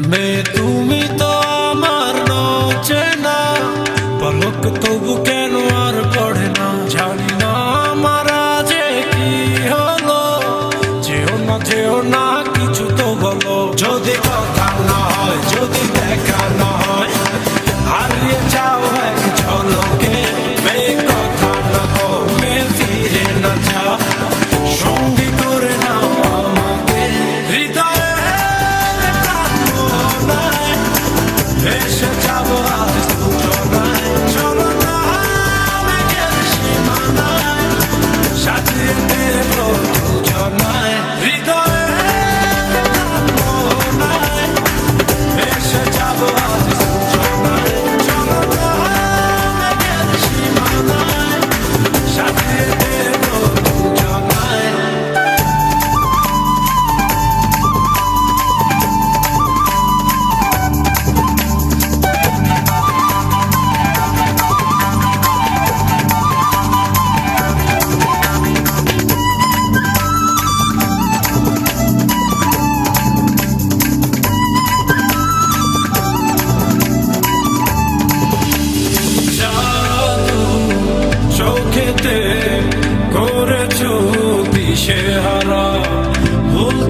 মে তুমি তো আমার নচেনা পলক তবু কে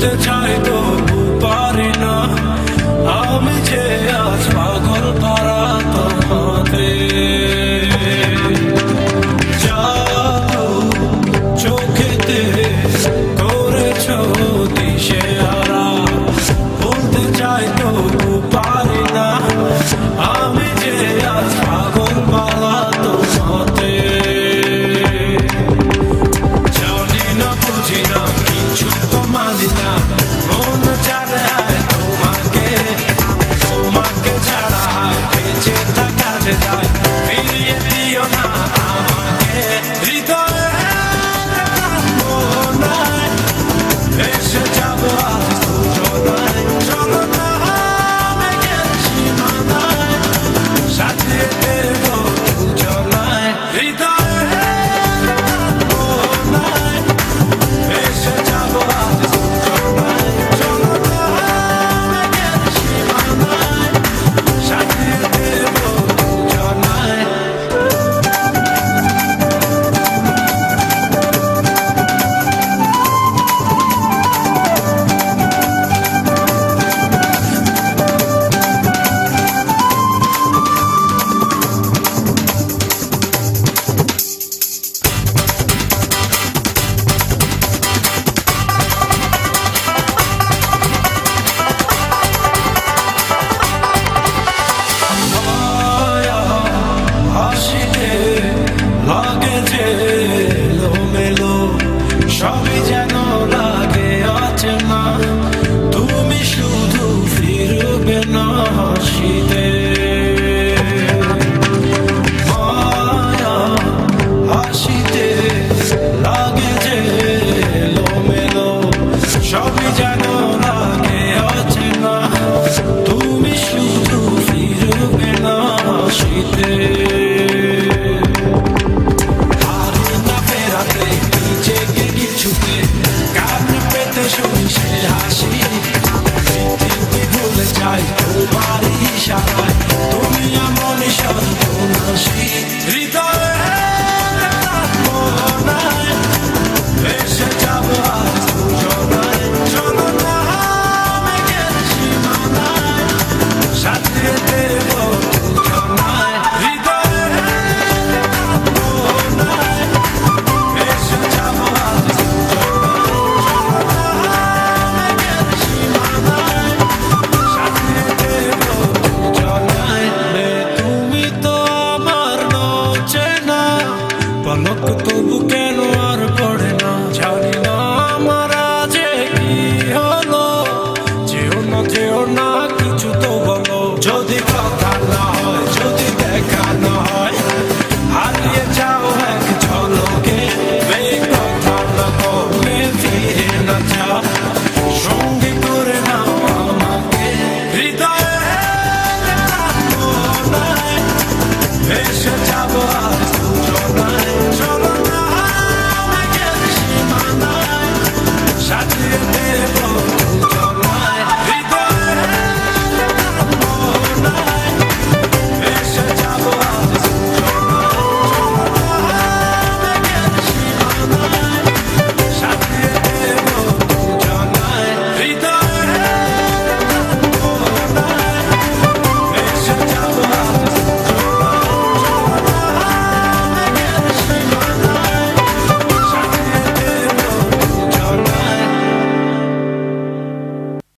the tide